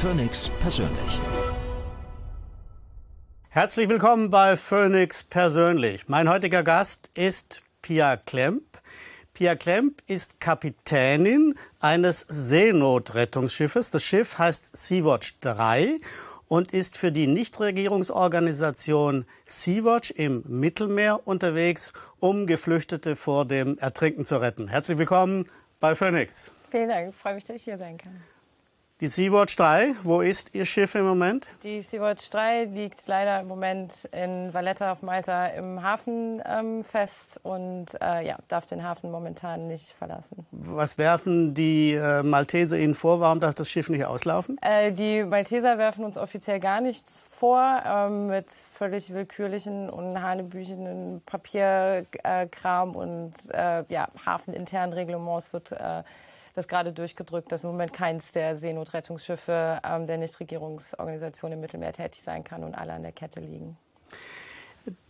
Phoenix persönlich. Herzlich willkommen bei Phoenix persönlich. Mein heutiger Gast ist Pia Klemp. Pia Klemp ist Kapitänin eines Seenotrettungsschiffes. Das Schiff heißt Sea-Watch 3 und ist für die Nichtregierungsorganisation Sea-Watch im Mittelmeer unterwegs, um Geflüchtete vor dem Ertrinken zu retten. Herzlich willkommen bei Phoenix. Vielen Dank, ich freue mich, dass ich hier sein kann. Die Sea-Watch 3, wo ist Ihr Schiff im Moment? Die Sea-Watch 3 liegt leider im Moment in Valletta auf Malta im Hafen ähm, fest und äh, ja, darf den Hafen momentan nicht verlassen. Was werfen die äh, Malteser Ihnen vor? Warum darf das Schiff nicht auslaufen? Äh, die Malteser werfen uns offiziell gar nichts vor, ähm, mit völlig willkürlichen und hanebüchenden Papierkram und äh, ja, hafeninternen Reglements wird äh, das gerade durchgedrückt, dass im Moment keins der Seenotrettungsschiffe ähm, der Nichtregierungsorganisation im Mittelmeer tätig sein kann und alle an der Kette liegen.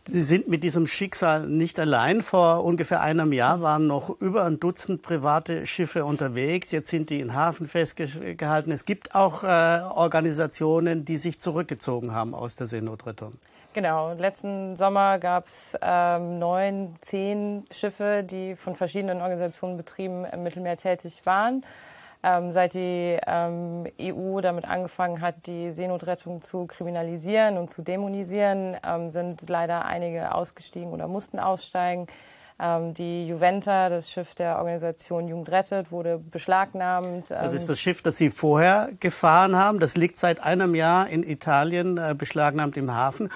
Sie sind mit diesem Schicksal nicht allein. Vor ungefähr einem Jahr waren noch über ein Dutzend private Schiffe unterwegs. Jetzt sind die in Hafen festgehalten. Es gibt auch äh, Organisationen, die sich zurückgezogen haben aus der Seenotrettung. Genau, letzten Sommer gab es ähm, neun, zehn Schiffe, die von verschiedenen Organisationen betrieben im Mittelmeer tätig waren. Ähm, seit die ähm, EU damit angefangen hat, die Seenotrettung zu kriminalisieren und zu dämonisieren, ähm, sind leider einige ausgestiegen oder mussten aussteigen. Ähm, die Juventa, das Schiff der Organisation Jugend rettet, wurde beschlagnahmt. Das ist ähm, das Schiff, das Sie vorher gefahren haben. Das liegt seit einem Jahr in Italien äh, beschlagnahmt im Hafen.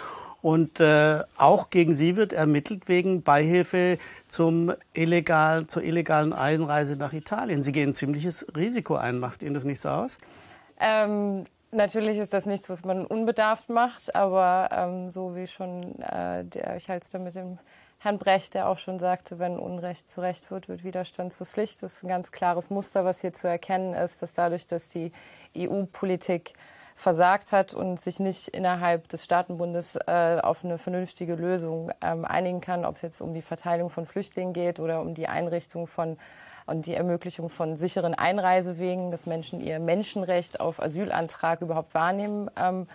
Und äh, auch gegen sie wird ermittelt wegen Beihilfe zum illegal, zur illegalen Einreise nach Italien. Sie gehen ein ziemliches Risiko ein. Macht Ihnen das nicht so aus? Ähm, natürlich ist das nichts, was man unbedarft macht, aber ähm, so wie schon äh, der, ich halte es da mit dem Herrn Brecht, der auch schon sagte, wenn Unrecht zu Recht wird, wird Widerstand zur Pflicht. Das ist ein ganz klares Muster, was hier zu erkennen ist, dass dadurch, dass die EU-Politik versagt hat und sich nicht innerhalb des Staatenbundes äh, auf eine vernünftige Lösung ähm, einigen kann, ob es jetzt um die Verteilung von Flüchtlingen geht oder um die Einrichtung von und die Ermöglichung von sicheren Einreisewegen, dass Menschen ihr Menschenrecht auf Asylantrag überhaupt wahrnehmen ähm,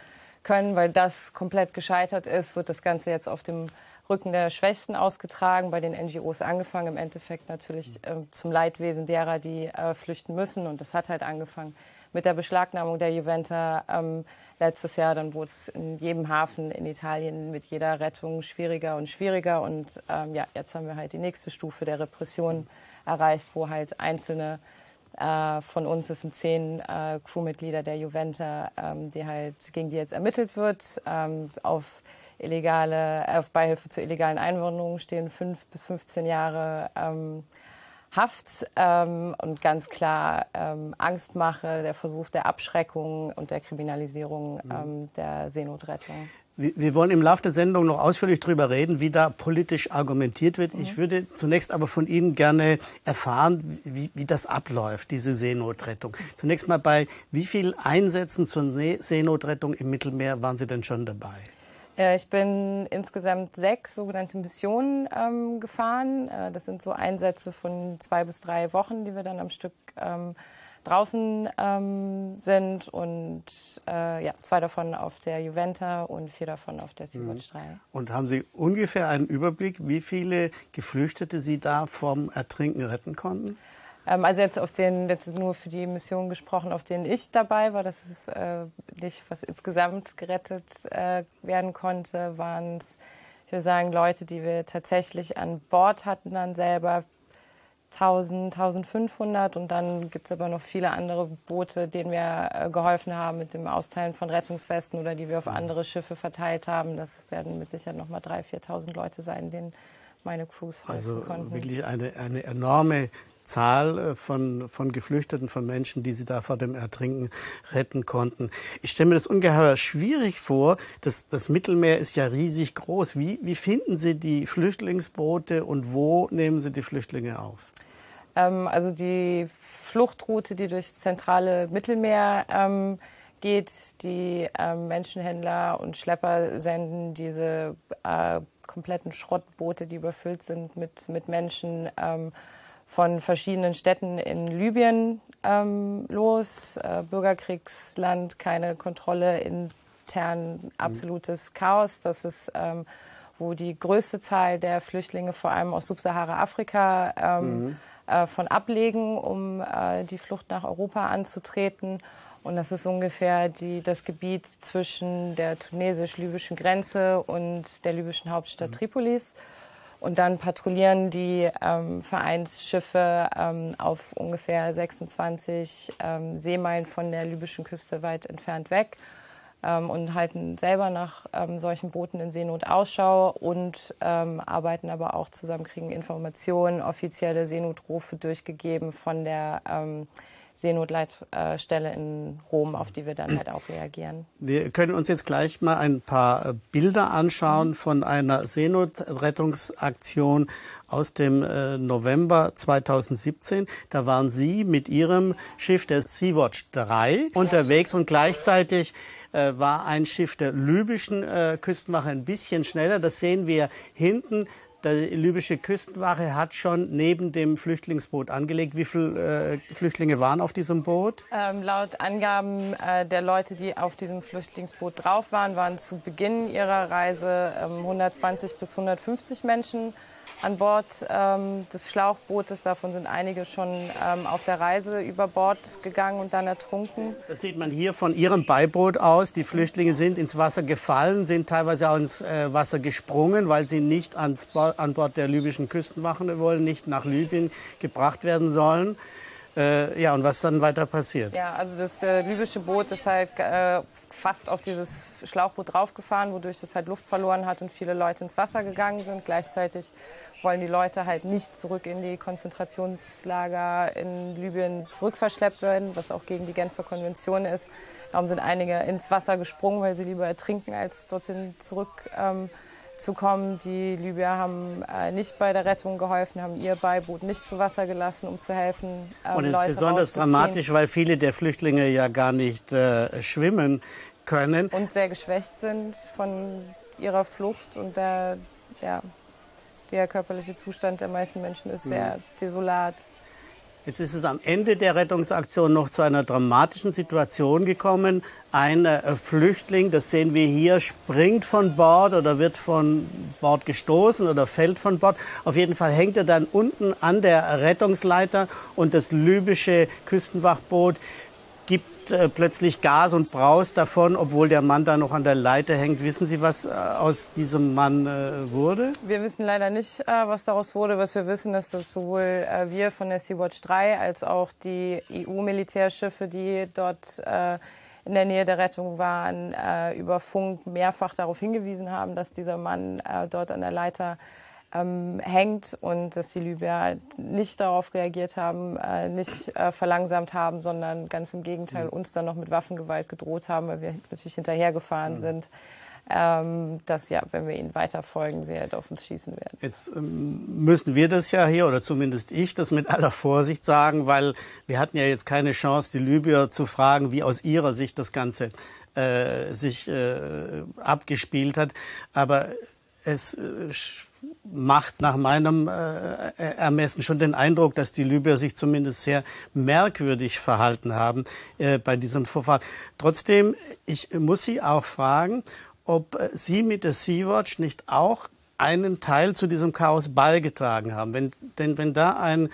können, weil das komplett gescheitert ist, wird das Ganze jetzt auf dem Rücken der Schwächsten ausgetragen, bei den NGOs angefangen, im Endeffekt natürlich äh, zum Leidwesen derer, die äh, flüchten müssen. Und das hat halt angefangen mit der Beschlagnahmung der Juventa ähm, letztes Jahr, dann wurde es in jedem Hafen in Italien mit jeder Rettung schwieriger und schwieriger. Und ähm, ja, jetzt haben wir halt die nächste Stufe der Repression erreicht, wo halt einzelne äh, von uns, es sind zehn äh, Crewmitglieder der Juventa, ähm, die halt, gegen die jetzt ermittelt wird, ähm, auf illegale, auf Beihilfe zur illegalen Einwanderung stehen fünf bis 15 Jahre ähm, Haft ähm, und ganz klar ähm, Angstmache, der Versuch der Abschreckung und der Kriminalisierung mhm. ähm, der Seenotrettung. Wir wollen im Laufe der Sendung noch ausführlich darüber reden, wie da politisch argumentiert wird. Mhm. Ich würde zunächst aber von Ihnen gerne erfahren, wie, wie das abläuft, diese Seenotrettung. Zunächst mal bei wie vielen Einsätzen zur Seenotrettung im Mittelmeer waren Sie denn schon dabei? Äh, ich bin insgesamt sechs sogenannte Missionen ähm, gefahren. Äh, das sind so Einsätze von zwei bis drei Wochen, die wir dann am Stück ähm, draußen ähm, sind und äh, ja, zwei davon auf der Juventa und vier davon auf der Sea-Watch 3. Mhm. Und haben Sie ungefähr einen Überblick, wie viele Geflüchtete Sie da vom Ertrinken retten konnten? Ähm, also jetzt auf den, jetzt nur für die Mission gesprochen, auf denen ich dabei war, das ist äh, nicht, was insgesamt gerettet äh, werden konnte, waren es, ich würde sagen, Leute, die wir tatsächlich an Bord hatten dann selber, 1000, 1500 und dann gibt es aber noch viele andere Boote, denen wir äh, geholfen haben mit dem Austeilen von Rettungswesten oder die wir auf andere Schiffe verteilt haben. Das werden mit Sicherheit noch mal 3.000, 4.000 Leute sein, denen meine Crews helfen also konnten. Also wirklich eine, eine enorme Zahl äh, von, von Geflüchteten, von Menschen, die sie da vor dem Ertrinken retten konnten. Ich stelle mir das ungeheuer schwierig vor. Das, das Mittelmeer ist ja riesig groß. Wie, wie finden Sie die Flüchtlingsboote und wo nehmen Sie die Flüchtlinge auf? Ähm, also die Fluchtroute, die durchs zentrale Mittelmeer ähm, geht, die ähm, Menschenhändler und Schlepper senden diese äh, kompletten Schrottboote, die überfüllt sind mit, mit Menschen, ähm, von verschiedenen Städten in Libyen ähm, los. Äh, Bürgerkriegsland, keine Kontrolle, intern absolutes Chaos. Das ist, ähm, wo die größte Zahl der Flüchtlinge vor allem aus Subsahara-Afrika ähm, mhm. äh, von ablegen, um äh, die Flucht nach Europa anzutreten. Und das ist ungefähr die, das Gebiet zwischen der tunesisch-libyschen Grenze und der libyschen Hauptstadt mhm. Tripolis. Und dann patrouillieren die ähm, Vereinsschiffe ähm, auf ungefähr 26 ähm, Seemeilen von der libyschen Küste weit entfernt weg ähm, und halten selber nach ähm, solchen Booten in Seenot Ausschau und ähm, arbeiten aber auch zusammen, kriegen Informationen, offizielle Seenotrufe durchgegeben von der Seenotleitstelle in Rom, auf die wir dann halt auch reagieren. Wir können uns jetzt gleich mal ein paar äh, Bilder anschauen von einer Seenotrettungsaktion aus dem äh, November 2017. Da waren Sie mit Ihrem Schiff, der Sea-Watch 3, unterwegs und gleichzeitig äh, war ein Schiff der libyschen Küstenwache ein bisschen schneller. Das sehen wir hinten. Die libysche Küstenwache hat schon neben dem Flüchtlingsboot angelegt. Wie viele äh, Flüchtlinge waren auf diesem Boot? Ähm, laut Angaben äh, der Leute, die auf diesem Flüchtlingsboot drauf waren, waren zu Beginn ihrer Reise ähm, 120 bis 150 Menschen an Bord ähm, des Schlauchbootes. Davon sind einige schon ähm, auf der Reise über Bord gegangen und dann ertrunken. Das sieht man hier von Ihrem Beiboot aus. Die Flüchtlinge sind ins Wasser gefallen, sind teilweise auch ins äh, Wasser gesprungen, weil sie nicht ans Bo an Bord der libyschen Küstenwachen wollen, nicht nach Libyen gebracht werden sollen. Äh, ja, und was dann weiter passiert? Ja, also das äh, libysche Boot ist halt äh, fast auf dieses Schlauchboot draufgefahren, wodurch es halt Luft verloren hat und viele Leute ins Wasser gegangen sind. Gleichzeitig wollen die Leute halt nicht zurück in die Konzentrationslager in Libyen zurückverschleppt werden, was auch gegen die Genfer Konvention ist. Darum sind einige ins Wasser gesprungen, weil sie lieber ertrinken, als dorthin zurück ähm, zu kommen. Die Libyer haben äh, nicht bei der Rettung geholfen, haben ihr Beiboot nicht zu Wasser gelassen, um zu helfen. Ähm, Und es ist besonders dramatisch, weil viele der Flüchtlinge ja gar nicht äh, schwimmen können. Und sehr geschwächt sind von ihrer Flucht und der, ja, der körperliche Zustand der meisten Menschen ist sehr mhm. desolat. Jetzt ist es am Ende der Rettungsaktion noch zu einer dramatischen Situation gekommen. Ein äh, Flüchtling, das sehen wir hier, springt von Bord oder wird von Bord gestoßen oder fällt von Bord. Auf jeden Fall hängt er dann unten an der Rettungsleiter und das libysche Küstenwachboot äh, plötzlich Gas und braust davon, obwohl der Mann da noch an der Leiter hängt. Wissen Sie, was äh, aus diesem Mann äh, wurde? Wir wissen leider nicht, was daraus wurde. Was wir wissen, ist, dass sowohl wir von der Sea-Watch 3 als auch die EU-Militärschiffe, die dort in der Nähe der Rettung waren, über Funk mehrfach darauf hingewiesen haben, dass dieser Mann dort an der Leiter ähm, hängt und dass die Libyer nicht darauf reagiert haben, äh, nicht äh, verlangsamt haben, sondern ganz im Gegenteil mhm. uns dann noch mit Waffengewalt gedroht haben, weil wir natürlich hinterhergefahren mhm. sind. Ähm, dass ja, wenn wir ihnen weiter folgen, sie halt auf uns schießen werden. Jetzt ähm, müssen wir das ja hier, oder zumindest ich, das mit aller Vorsicht sagen, weil wir hatten ja jetzt keine Chance, die Libyer zu fragen, wie aus ihrer Sicht das Ganze äh, sich äh, abgespielt hat. Aber es äh, macht nach meinem äh, Ermessen schon den Eindruck, dass die Libyer sich zumindest sehr merkwürdig verhalten haben äh, bei diesem Vorfall. Trotzdem, ich muss Sie auch fragen, ob äh, Sie mit der Sea-Watch nicht auch einen Teil zu diesem Chaos beigetragen haben. Wenn, denn wenn da ein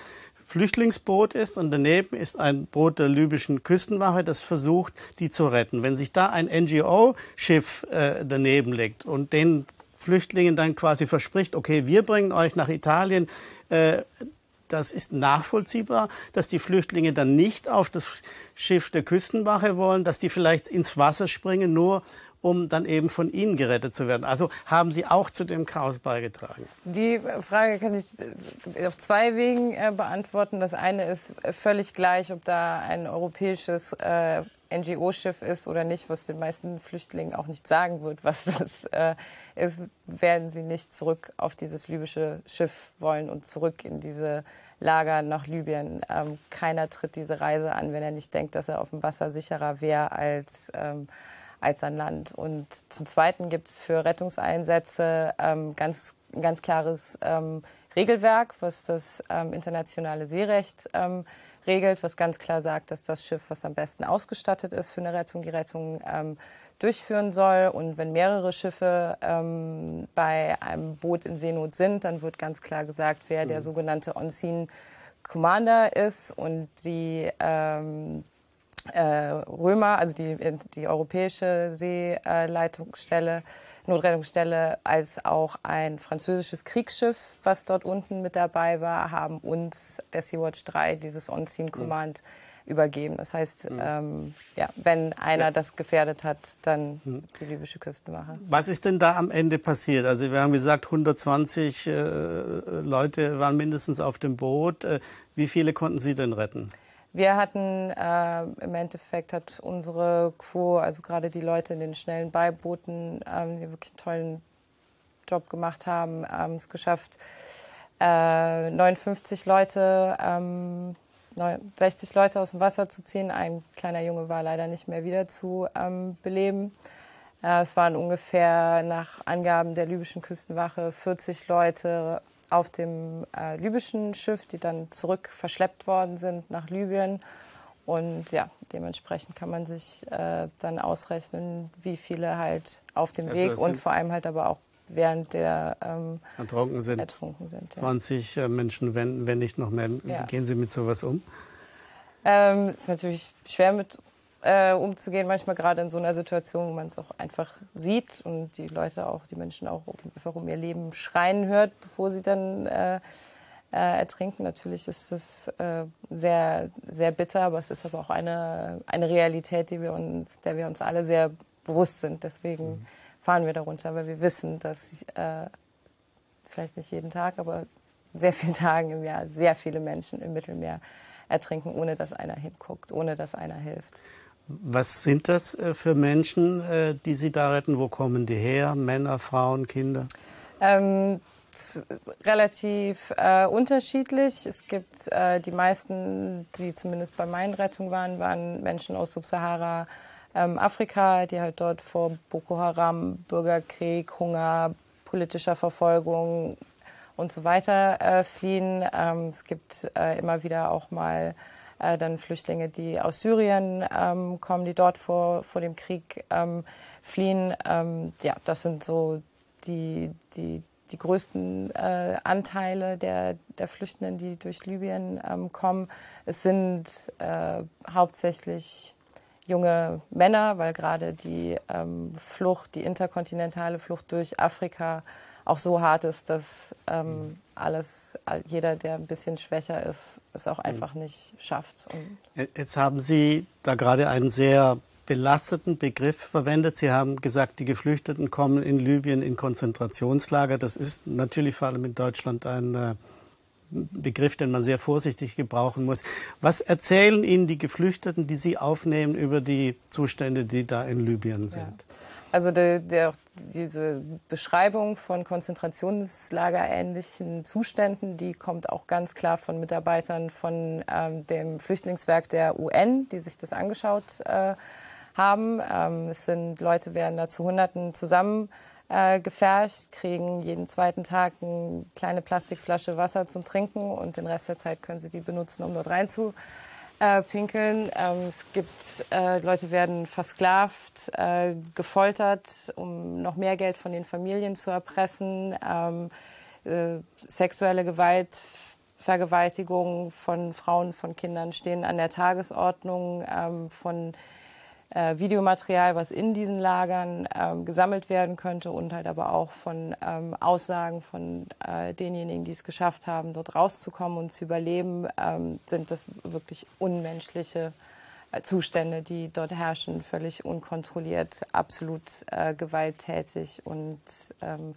Flüchtlingsboot ist und daneben ist ein Boot der libyschen Küstenwache, das versucht, die zu retten. Wenn sich da ein NGO-Schiff äh, daneben legt und den Flüchtlingen dann quasi verspricht, okay, wir bringen euch nach Italien, äh, das ist nachvollziehbar, dass die Flüchtlinge dann nicht auf das Schiff der Küstenwache wollen, dass die vielleicht ins Wasser springen, nur um dann eben von ihnen gerettet zu werden. Also haben Sie auch zu dem Chaos beigetragen? Die Frage kann ich auf zwei Wegen äh, beantworten. Das eine ist völlig gleich, ob da ein europäisches äh, NGO-Schiff ist oder nicht, was den meisten Flüchtlingen auch nicht sagen wird, was das äh, ist, werden sie nicht zurück auf dieses libysche Schiff wollen und zurück in diese Lager nach Libyen. Ähm, keiner tritt diese Reise an, wenn er nicht denkt, dass er auf dem Wasser sicherer wäre als, ähm, als an Land. Und zum Zweiten gibt es für Rettungseinsätze ähm, ganz, ein ganz klares ähm, Regelwerk, was das ähm, internationale Seerecht ähm, regelt, was ganz klar sagt, dass das Schiff, was am besten ausgestattet ist für eine Rettung, die Rettung ähm, durchführen soll. Und wenn mehrere Schiffe ähm, bei einem Boot in Seenot sind, dann wird ganz klar gesagt, wer mhm. der sogenannte On-Scene Commander ist und die ähm, äh, Römer, also die, die europäische Seeleitungsstelle, Notrettungsstelle, als auch ein französisches Kriegsschiff, was dort unten mit dabei war, haben uns der Sea-Watch 3 dieses On-Scene Command mhm übergeben. Das heißt, mhm. ähm, ja, wenn einer ja. das gefährdet hat, dann mhm. die libysche Küstenwache. Was ist denn da am Ende passiert? Also wir haben gesagt, 120 äh, Leute waren mindestens auf dem Boot. Äh, wie viele konnten Sie denn retten? Wir hatten äh, im Endeffekt hat unsere Crew, also gerade die Leute in den schnellen Beibooten, ähm, die wirklich einen tollen Job gemacht haben, ähm, es geschafft, 59 äh, Leute ähm, 60 Leute aus dem Wasser zu ziehen. Ein kleiner Junge war leider nicht mehr wieder zu ähm, beleben. Äh, es waren ungefähr nach Angaben der libyschen Küstenwache 40 Leute auf dem äh, libyschen Schiff, die dann zurück verschleppt worden sind nach Libyen. Und ja, dementsprechend kann man sich äh, dann ausrechnen, wie viele halt auf dem also Weg und vor allem halt aber auch während der ähm, ertrunken sind. Ertrunken sind 20 ja. Äh, Menschen, wenn, wenn nicht noch mehr. Ja. Wie gehen Sie mit sowas um? Ähm, ist natürlich schwer mit äh, umzugehen, manchmal gerade in so einer Situation, wo man es auch einfach sieht und die Leute auch, die Menschen auch einfach um ihr Leben schreien hört, bevor sie dann äh, äh, ertrinken. Natürlich ist es äh, sehr, sehr bitter, aber es ist aber auch eine, eine Realität, die wir uns, der wir uns alle sehr bewusst sind. Deswegen mhm fahren wir darunter, weil wir wissen, dass äh, vielleicht nicht jeden Tag, aber sehr vielen Tagen im Jahr sehr viele Menschen im Mittelmeer ertrinken, ohne dass einer hinguckt, ohne dass einer hilft. Was sind das äh, für Menschen, äh, die Sie da retten? Wo kommen die her? Männer, Frauen, Kinder? Ähm, relativ äh, unterschiedlich. Es gibt äh, die meisten, die zumindest bei meinen Rettungen waren, waren Menschen aus Subsahara ähm, Afrika, die halt dort vor Boko Haram, Bürgerkrieg, Hunger, politischer Verfolgung und so weiter äh, fliehen. Ähm, es gibt äh, immer wieder auch mal äh, dann Flüchtlinge, die aus Syrien ähm, kommen, die dort vor, vor dem Krieg ähm, fliehen. Ähm, ja, das sind so die, die, die größten äh, Anteile der, der Flüchtenden, die durch Libyen ähm, kommen. Es sind äh, hauptsächlich junge Männer, weil gerade die ähm, Flucht, die interkontinentale Flucht durch Afrika auch so hart ist, dass ähm, alles, jeder, der ein bisschen schwächer ist, es auch einfach nicht schafft. Und Jetzt haben Sie da gerade einen sehr belasteten Begriff verwendet. Sie haben gesagt, die Geflüchteten kommen in Libyen in Konzentrationslager. Das ist natürlich vor allem in Deutschland ein äh, Begriff, den man sehr vorsichtig gebrauchen muss. Was erzählen Ihnen die Geflüchteten, die Sie aufnehmen, über die Zustände, die da in Libyen sind? Ja. Also der, der, diese Beschreibung von konzentrationslagerähnlichen Zuständen, die kommt auch ganz klar von Mitarbeitern von ähm, dem Flüchtlingswerk der UN, die sich das angeschaut äh, haben. Ähm, es sind Leute, werden da zu Hunderten zusammen äh, gefärscht, kriegen jeden zweiten Tag eine kleine Plastikflasche Wasser zum Trinken und den Rest der Zeit können sie die benutzen, um dort reinzupinkeln. Äh, pinkeln. ähm, es gibt äh, Leute werden versklavt, äh, gefoltert, um noch mehr Geld von den Familien zu erpressen. Ähm, äh, sexuelle Gewalt, Vergewaltigung von Frauen, von Kindern stehen an der Tagesordnung. Ähm, von äh, Videomaterial, was in diesen Lagern ähm, gesammelt werden könnte und halt aber auch von ähm, Aussagen von äh, denjenigen, die es geschafft haben, dort rauszukommen und zu überleben, ähm, sind das wirklich unmenschliche äh, Zustände, die dort herrschen, völlig unkontrolliert, absolut äh, gewalttätig und ähm,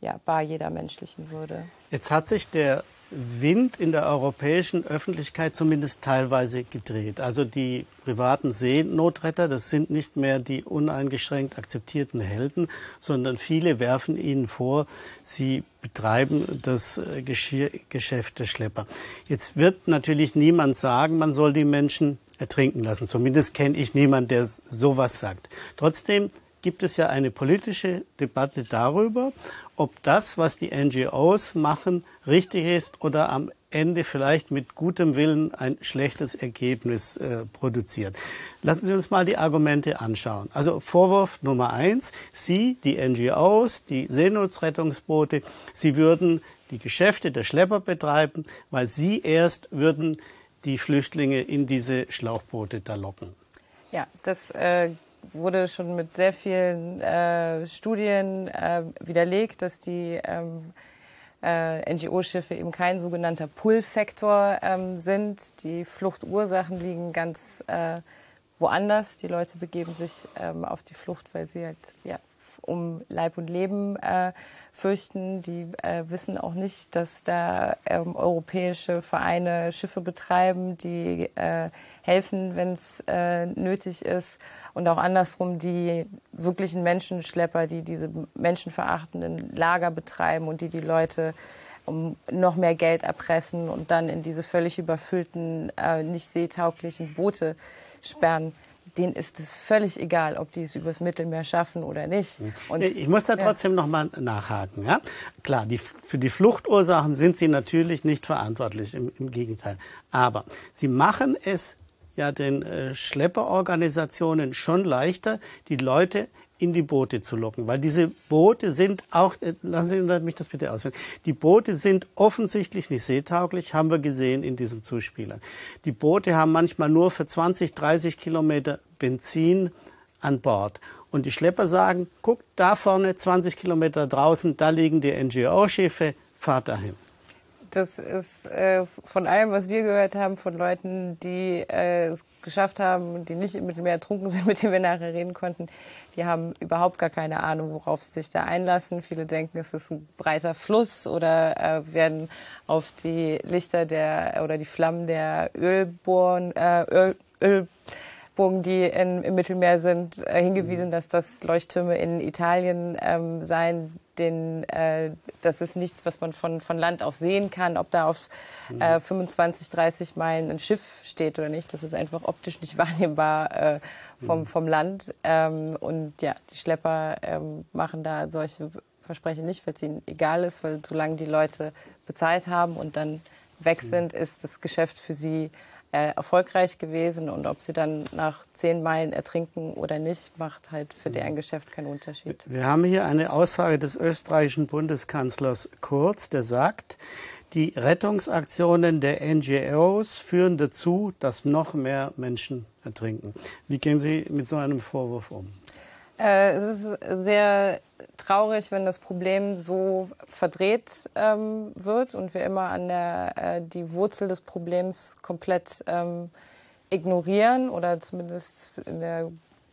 ja, bar jeder menschlichen Würde. Jetzt hat sich der Wind in der europäischen Öffentlichkeit zumindest teilweise gedreht. Also die privaten Seenotretter, das sind nicht mehr die uneingeschränkt akzeptierten Helden, sondern viele werfen ihnen vor, sie betreiben das äh, Geschäft der Schlepper. Jetzt wird natürlich niemand sagen, man soll die Menschen ertrinken lassen. Zumindest kenne ich niemanden, der sowas sagt. Trotzdem gibt es ja eine politische Debatte darüber, ob das, was die NGOs machen, richtig ist oder am Ende vielleicht mit gutem Willen ein schlechtes Ergebnis äh, produziert. Lassen Sie uns mal die Argumente anschauen. Also Vorwurf Nummer eins, Sie, die NGOs, die Seenotrettungsboote, Sie würden die Geschäfte der Schlepper betreiben, weil Sie erst würden die Flüchtlinge in diese Schlauchboote da locken. Ja, das äh, wurde schon mit sehr vielen äh, Studien äh, widerlegt, dass die ähm, äh, NGO-Schiffe eben kein sogenannter Pull-Faktor ähm, sind. Die Fluchtursachen liegen ganz äh, woanders. Die Leute begeben sich ähm, auf die Flucht, weil sie halt ja, um Leib und Leben äh, fürchten. Die äh, wissen auch nicht, dass da ähm, europäische Vereine Schiffe betreiben, die äh, helfen, wenn es äh, nötig ist. Und auch andersrum die wirklichen Menschenschlepper, die diese menschenverachtenden Lager betreiben und die die Leute um noch mehr Geld erpressen und dann in diese völlig überfüllten, äh, nicht seetauglichen Boote sperren denen ist es völlig egal, ob die es übers Mittelmeer schaffen oder nicht. Hm. Und, ich muss da trotzdem ja. noch mal nachhaken. Ja? Klar, die, für die Fluchtursachen sind sie natürlich nicht verantwortlich, im, im Gegenteil. Aber sie machen es ja den äh, Schlepperorganisationen schon leichter, die Leute in die Boote zu locken. Weil diese Boote sind auch, äh, lassen Sie mich das bitte ausführen, die Boote sind offensichtlich nicht seetauglich, haben wir gesehen in diesem Zuspieler. Die Boote haben manchmal nur für 20, 30 Kilometer Benzin an Bord. Und die Schlepper sagen, guck, da vorne 20 Kilometer draußen, da liegen die NGO-Schiffe, fahrt dahin. Das ist äh, von allem, was wir gehört haben, von Leuten, die äh, es geschafft haben, die nicht im Mittelmeer ertrunken sind, mit denen wir nachher reden konnten, die haben überhaupt gar keine Ahnung, worauf sie sich da einlassen. Viele denken, es ist ein breiter Fluss oder äh, werden auf die Lichter der oder die Flammen der Ölbohren, äh, Öl, Öl Bogen, die in, im Mittelmeer sind, äh, hingewiesen, dass das Leuchttürme in Italien ähm, seien. Den, äh, das ist nichts, was man von, von Land aus sehen kann, ob da auf äh, 25, 30 Meilen ein Schiff steht oder nicht. Das ist einfach optisch nicht wahrnehmbar äh, vom, mhm. vom Land. Ähm, und ja, die Schlepper ähm, machen da solche Versprechen nicht, weil es ihnen egal ist, weil solange die Leute bezahlt haben und dann weg mhm. sind, ist das Geschäft für sie äh, erfolgreich gewesen. Und ob sie dann nach zehn Meilen ertrinken oder nicht, macht halt für deren mhm. Geschäft keinen Unterschied. Wir haben hier eine Aussage des österreichischen Bundeskanzlers Kurz, der sagt, die Rettungsaktionen der NGOs führen dazu, dass noch mehr Menschen ertrinken. Wie gehen Sie mit so einem Vorwurf um? Äh, es ist sehr traurig, wenn das Problem so verdreht ähm, wird und wir immer an der äh, die Wurzel des Problems komplett ähm, ignorieren oder zumindest in der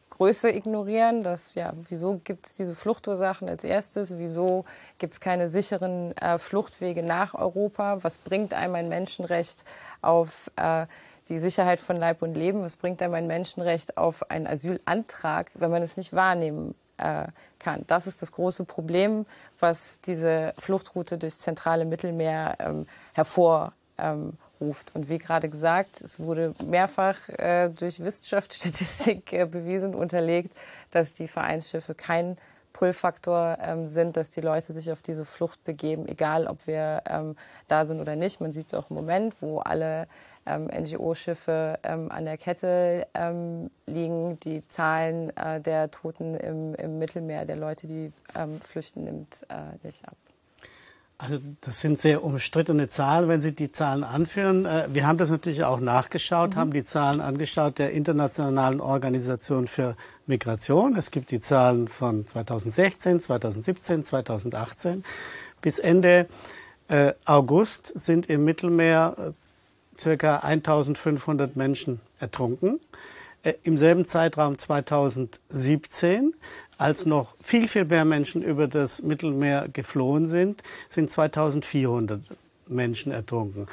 Größe ignorieren. Dass, ja, wieso gibt es diese Fluchtursachen als erstes? Wieso gibt es keine sicheren äh, Fluchtwege nach Europa? Was bringt einem ein Menschenrecht auf äh, die Sicherheit von Leib und Leben? Was bringt einem ein Menschenrecht auf einen Asylantrag, wenn man es nicht wahrnehmen äh, kann? Das ist das große Problem, was diese Fluchtroute durchs zentrale Mittelmeer ähm, hervorruft. Ähm, und wie gerade gesagt, es wurde mehrfach äh, durch Wissenschaftsstatistik äh, bewiesen, unterlegt, dass die Vereinsschiffe kein Pull-Faktor ähm, sind, dass die Leute sich auf diese Flucht begeben, egal ob wir ähm, da sind oder nicht. Man sieht es auch im Moment, wo alle ähm, NGO-Schiffe ähm, an der Kette ähm, liegen. Die Zahlen äh, der Toten im, im, Mittelmeer, der Leute, die ähm, flüchten, nimmt äh, nicht ab. Also das sind sehr umstrittene Zahlen, wenn Sie die Zahlen anführen. Äh, wir haben das natürlich auch nachgeschaut, mhm. haben die Zahlen angeschaut der Internationalen Organisation für Migration. Es gibt die Zahlen von 2016, 2017, 2018. Bis Ende äh, August sind im Mittelmeer äh, circa 1500 Menschen ertrunken. Äh, Im selben Zeitraum 2017, als noch viel, viel mehr Menschen über das Mittelmeer geflohen sind, sind 2400 Menschen ertrunken.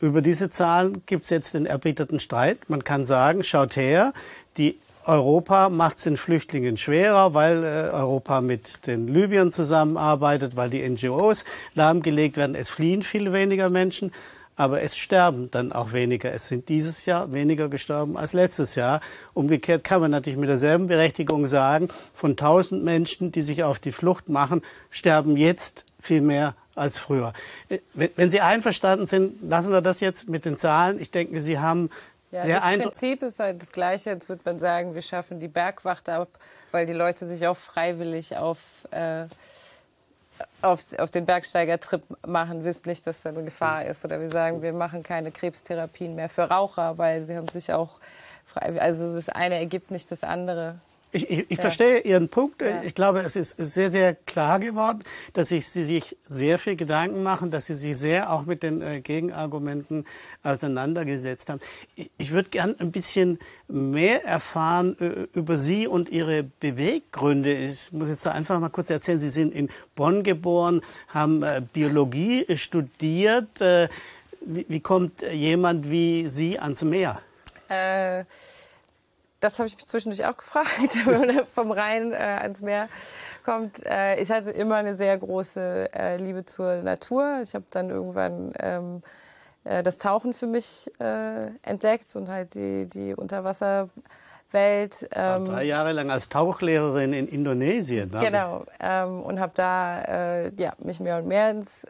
Über diese Zahlen gibt es jetzt den erbitterten Streit. Man kann sagen, schaut her, die Europa macht es den Flüchtlingen schwerer, weil äh, Europa mit den Libyern zusammenarbeitet, weil die NGOs lahmgelegt werden. Es fliehen viel weniger Menschen aber es sterben dann auch weniger. Es sind dieses Jahr weniger gestorben als letztes Jahr. Umgekehrt kann man natürlich mit derselben Berechtigung sagen, von 1000 Menschen, die sich auf die Flucht machen, sterben jetzt viel mehr als früher. Äh, wenn Sie einverstanden sind, lassen wir das jetzt mit den Zahlen. Ich denke, Sie haben ja, sehr Das Prinzip ist halt das Gleiche. Jetzt würde man sagen, wir schaffen die Bergwacht ab, weil die Leute sich auch freiwillig auf, äh, auf, auf den Bergsteigertrip machen, wissen nicht, dass da eine Gefahr ist. Oder wir sagen, wir machen keine Krebstherapien mehr für Raucher, weil sie haben sich auch frei. Also das eine ergibt nicht das andere. Ich, ich, ich ja. verstehe Ihren Punkt. Ja. Ich glaube, es ist sehr, sehr klar geworden, dass Sie sich sehr viel Gedanken machen, dass Sie sich sehr auch mit den äh, Gegenargumenten auseinandergesetzt haben. Ich, ich würde gern ein bisschen mehr erfahren äh, über Sie und Ihre Beweggründe. Ich muss jetzt da einfach mal kurz erzählen. Sie sind in Bonn geboren, haben äh, Biologie studiert. Äh, wie, wie, kommt jemand wie Sie ans Meer? Äh das habe ich mich zwischendurch auch gefragt, wenn man vom Rhein äh, ans Meer kommt. Äh, ich hatte immer eine sehr große äh, Liebe zur Natur. Ich habe dann irgendwann ähm, äh, das Tauchen für mich äh, entdeckt und halt die, die Unterwasserwelt. Ähm, drei Jahre lang als Tauchlehrerin in Indonesien. Ne? Genau. Ähm, und habe da äh, ja, mich mehr und mehr ins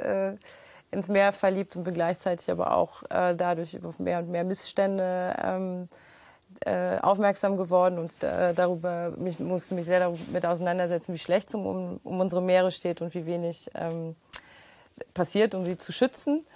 ins Meer verliebt und bin gleichzeitig aber auch äh, dadurch auf mehr und mehr Missstände ähm, äh, aufmerksam geworden und äh, darüber mich, musste mich sehr damit auseinandersetzen, wie schlecht es um, um unsere Meere steht und wie wenig ähm, passiert, um sie zu schützen.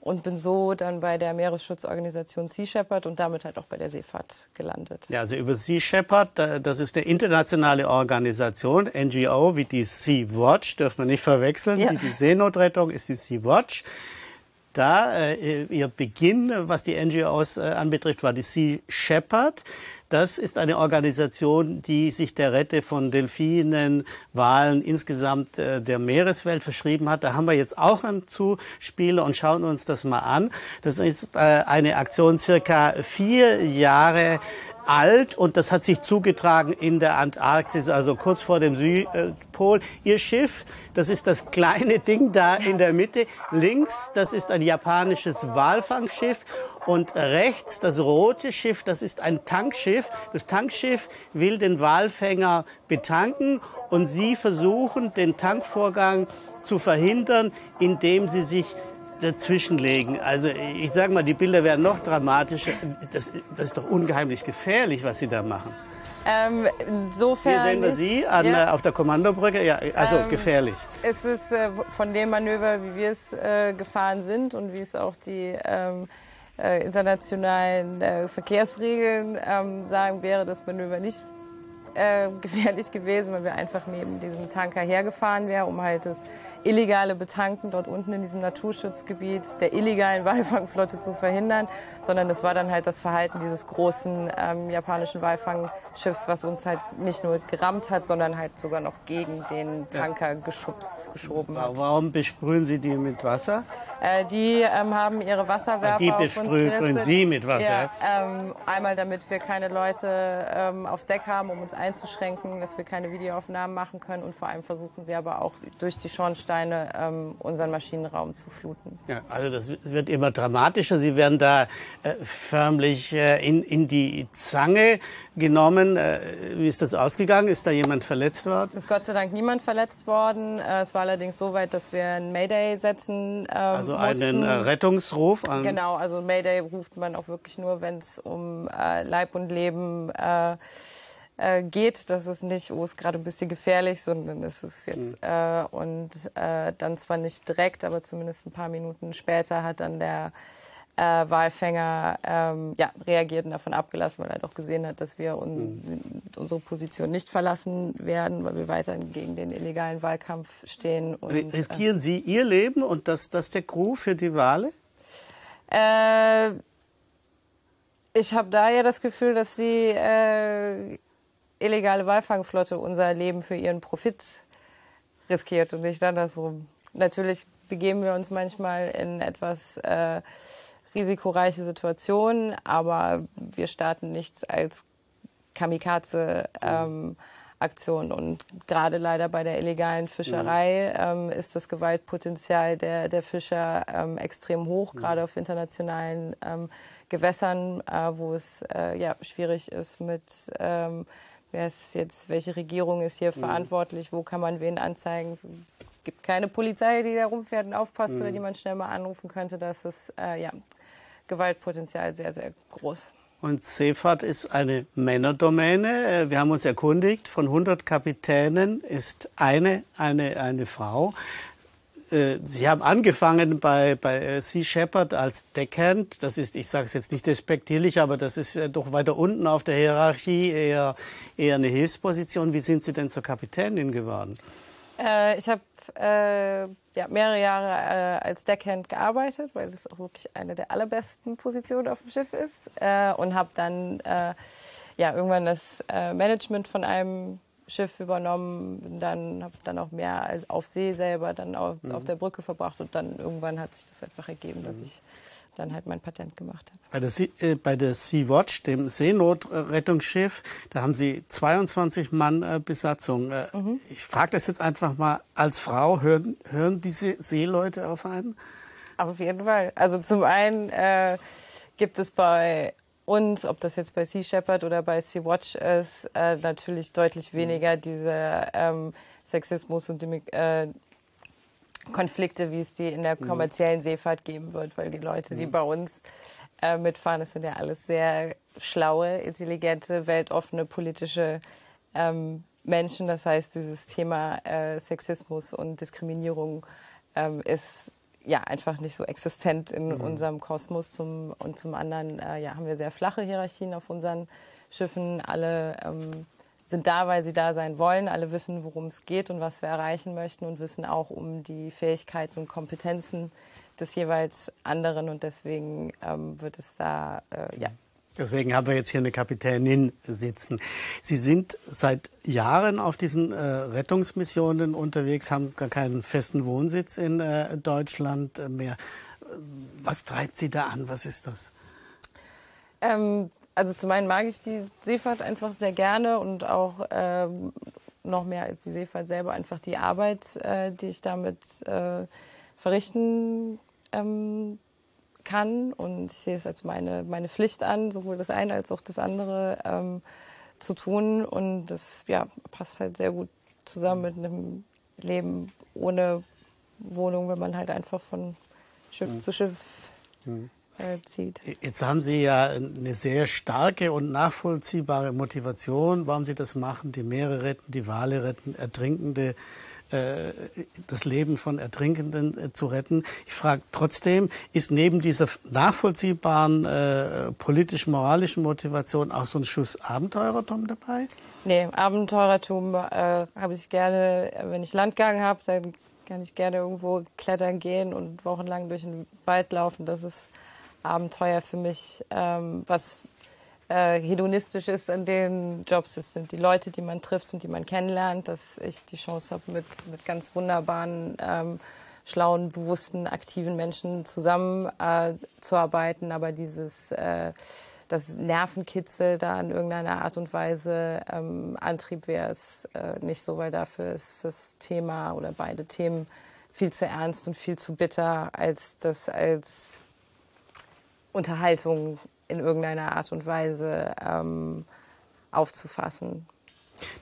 Und bin so dann bei der Meeresschutzorganisation Sea Shepherd und damit halt auch bei der Seefahrt gelandet. Ja, also über Sea Shepherd, das ist eine internationale Organisation, NGO, wie die Sea Watch, dürfen wir nicht verwechseln. Ja. Die Seenotrettung ist die Sea Watch da. Äh, ihr Beginn, was die NGOs äh, anbetrifft, war die Sea Shepherd. Das ist eine Organisation, die sich der Rette von Delfinen, Walen, insgesamt äh, der Meereswelt verschrieben hat. Da haben wir jetzt auch einen Zuspieler und schauen uns das mal an. Das ist äh, eine Aktion circa vier Jahre alt und das hat sich zugetragen in der Antarktis, also kurz vor dem Südpol. Ihr Schiff, das ist das kleine Ding da in der Mitte. Links, das ist ein japanisches Walfangschiff und rechts das rote Schiff, das ist ein Tankschiff. Das Tankschiff will den Walfänger betanken und sie versuchen, den Tankvorgang zu verhindern, indem sie sich dazwischenlegen. Also ich sage mal, die Bilder werden noch dramatischer. Das, das ist doch ungeheimlich gefährlich, was Sie da machen. Ähm, insofern Hier sehen wir Sie an, ja. äh, auf der Kommandobrücke. Ja, also ähm, gefährlich. Es ist äh, von dem Manöver, wie wir es äh, gefahren sind und wie es auch die ähm, äh, internationalen äh, Verkehrsregeln ähm, sagen, wäre das Manöver nicht äh, gefährlich gewesen, weil wir einfach neben diesem Tanker hergefahren wären, um halt das illegale Betanken dort unten in diesem Naturschutzgebiet der illegalen Walfangflotte zu verhindern, sondern es war dann halt das Verhalten dieses großen ähm, japanischen Walfangschiffs, was uns halt nicht nur gerammt hat, sondern halt sogar noch gegen den Tanker geschubst, geschoben hat. Warum besprühen Sie die mit Wasser? Äh, die ähm, haben ihre Wasserwerfer die besprühen Sie mit Wasser? Ja, ähm, einmal damit wir keine Leute ähm, auf Deck haben, um uns einzuschränken, dass wir keine Videoaufnahmen machen können und vor allem versuchen sie aber auch durch die Schornsteine Steine ähm, unseren Maschinenraum zu fluten. Ja, also das, wird immer dramatischer. Sie werden da äh, förmlich äh, in, in die Zange genommen. Äh, wie ist das ausgegangen? Ist da jemand verletzt worden? Es ist Gott sei Dank niemand verletzt worden. Äh, es war allerdings so weit, dass wir ein Mayday setzen ähm, Also mussten. einen äh, Rettungsruf? An genau, also Mayday ruft man auch wirklich nur, wenn es um äh, Leib und Leben geht äh, geht. Das ist nicht, oh, ist gerade ein bisschen gefährlich, sondern es ist jetzt, mhm. äh, und äh, dann zwar nicht direkt, aber zumindest ein paar Minuten später hat dann der äh, Walfänger ähm, ja, reagiert und davon abgelassen, weil er doch gesehen hat, dass wir un mhm. unsere Position nicht verlassen werden, weil wir weiterhin gegen den illegalen Wahlkampf stehen. Und, Riskieren Sie Ihr Leben und das, das der Crew für die Wale? Äh, ich habe da ja das Gefühl, dass die äh, illegale Walfangflotte unser Leben für ihren Profit riskiert und nicht andersrum. Natürlich begeben wir uns manchmal in etwas äh, risikoreiche Situationen, aber wir starten nichts als Kamikaze-Aktion. Ähm, und gerade leider bei der illegalen Fischerei ähm, ist das Gewaltpotenzial der, der Fischer ähm, extrem hoch, gerade auf internationalen ähm, Gewässern, äh, wo es äh, ja, schwierig ist mit ähm, wer ist jetzt, welche Regierung ist hier mhm. verantwortlich, wo kann man wen anzeigen. Es gibt keine Polizei, die da rumfährt und aufpasst Mhm. oder die man schnell mal anrufen könnte. Das ist äh, ja, Gewaltpotenzial sehr, sehr groß. Und Seefahrt ist eine Männerdomäne. Äh, Wir haben uns erkundigt, von 100 Kapitänen ist eine, eine, eine Frau. Äh, Sie haben angefangen bei, bei äh, Sea Shepherd als Deckhand. Das ist, ich sage es jetzt nicht despektierlich, aber das ist äh, doch weiter unten auf der Hierarchie eher, eher eine Hilfsposition. Wie sind Sie denn zur Kapitänin geworden? Äh, ich habe ja, mehrere Jahre als Deckhand gearbeitet, weil das auch wirklich eine der allerbesten Positionen auf dem Schiff ist. Und habe dann ja, irgendwann das Management von einem Schiff übernommen. Dann habe dann auch mehr auf See selber dann auf, auf der Brücke verbracht. Und dann irgendwann hat sich das einfach ergeben, dass ich dann halt mein Patent gemacht habe. Bei der, sea, äh, bei der Sea-Watch, dem Seenotrettungsschiff, da haben Sie 22 Mann äh, Besatzung. Äh, Ich frage das jetzt einfach mal als Frau, hören, hören diese Seeleute auf einen? Auf jeden Fall. Also zum einen äh, gibt es bei uns, ob das jetzt bei Sea Shepherd oder bei Sea Watch ist, äh, natürlich deutlich weniger diese ähm, Sexismus und die, äh, Konflikte, wie es die in der kommerziellen Seefahrt geben wird, weil die Leute, die bei uns äh, mitfahren, das sind ja alles sehr schlaue, intelligente, weltoffene politische ähm, Menschen. Das heißt, dieses Thema äh, Sexismus und Diskriminierung ähm, ist ja einfach nicht so existent in unserem Kosmos. Zum, und zum anderen äh, ja, haben wir sehr flache Hierarchien auf unseren Schiffen. Alle ähm, sind da, weil sie da sein wollen. Alle wissen, worum es geht und was wir erreichen möchten und wissen auch um die Fähigkeiten und Kompetenzen des jeweils anderen. Und deswegen ähm, wird es da, äh, ja, Deswegen haben wir jetzt hier eine Kapitänin sitzen. Sie sind seit Jahren auf diesen äh, Rettungsmissionen unterwegs, haben gar keinen festen Wohnsitz in äh, Deutschland äh, mehr. Was treibt Sie da an? Was ist das? Ähm, also zum einen mag ich die Seefahrt einfach sehr gerne und auch ähm, noch mehr als die Seefahrt selber einfach die Arbeit, äh, die ich damit äh, verrichten ähm, kann. Und ich sehe es als meine, meine Pflicht an, sowohl das eine als auch das andere ähm, zu tun. Und das ja, passt halt sehr gut zusammen mit einem Leben ohne Wohnung, wenn man halt einfach von Schiff zu Schiff äh, zieht. Jetzt haben Sie ja eine sehr starke und nachvollziehbare Motivation, warum Sie das machen, die Meere retten, die Wale retten, Ertrinkende, äh, das Leben von Ertrinkenden äh, zu retten. Ich frage trotzdem, ist neben dieser nachvollziehbaren äh, politisch-moralischen Motivation auch so ein Schuss Abenteurertum dabei? Nee, Abenteuertum äh, habe ich gerne, wenn ich Landgang habe, dann kann ich gerne irgendwo klettern gehen und wochenlang durch den Wald laufen. Das ist Abenteuer für mich. Ähm, was äh, hedonistisch ist an den Jobs, das sind die Leute, die man trifft und die man kennenlernt, dass ich die Chance habe, mit, mit ganz wunderbaren, ähm, schlauen, bewussten, aktiven Menschen zusammenzuarbeiten. Äh. Aber dieses äh, das Nervenkitzel da in irgendeiner Art und Weise ähm, Antrieb wäre es äh, nicht so, weil dafür ist das Thema oder beide Themen viel zu ernst und viel zu bitter, als das als Unterhaltung in irgendeiner Art und Weise ähm, aufzufassen.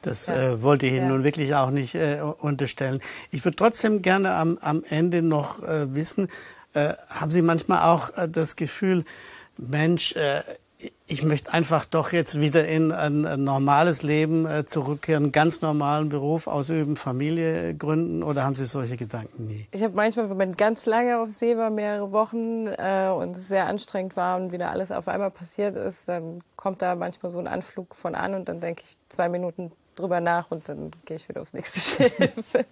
Das Ja. äh, wollte ich Ihnen Ja. nun wirklich auch nicht äh, unterstellen. Ich würde trotzdem gerne am, am Ende noch äh, wissen, äh, haben Sie manchmal auch äh, das Gefühl, Mensch, äh, ich möchte einfach doch jetzt wieder in ein, normales Leben äh, zurückkehren, einen ganz normalen Beruf ausüben, Familie gründen oder haben Sie solche Gedanken nie? Ich habe manchmal, wenn man ganz lange auf See war, mehrere Wochen äh, und es sehr anstrengend war und wieder alles auf einmal passiert ist, dann kommt da manchmal so ein Anflug von an und dann denke ich zwei Minuten drüber nach und dann gehe ich wieder aufs nächste Schiff.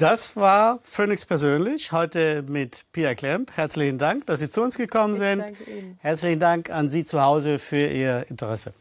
Das war Phoenix persönlich, heute mit Pia Klemp. Herzlichen Dank, dass Sie zu uns gekommen ich sind. Herzlichen Dank an Sie zu Hause für Ihr Interesse.